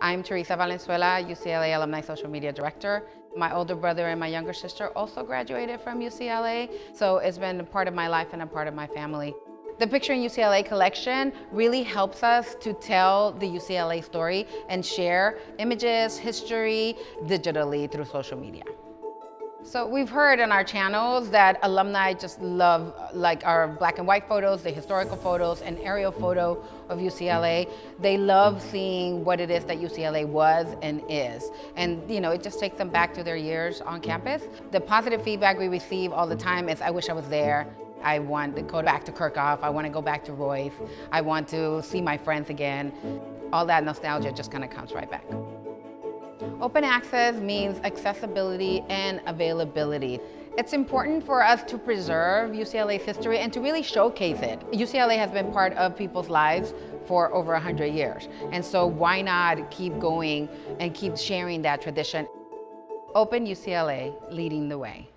I'm Teresa Valenzuela, UCLA Alumni Social Media Director. My older brother and my younger sister also graduated from UCLA, so it's been a part of my life and a part of my family. The Picturing UCLA collection really helps us to tell the UCLA story and share images, history, digitally through social media. So we've heard on our channels that alumni just love like our black and white photos, the historical photos, and aerial photo of UCLA. They love seeing what it is that UCLA was and is. And you know, it just takes them back to their years on campus. The positive feedback we receive all the time is, I wish I was there. I want to go back to Kerckhoff. I want to go back to Royce. I want to see my friends again. All that nostalgia just kind of comes right back. Open access means accessibility and availability. It's important for us to preserve UCLA's history and to really showcase it. UCLA has been part of people's lives for over 100 years. And so why not keep going and keep sharing that tradition? Open UCLA, leading the way.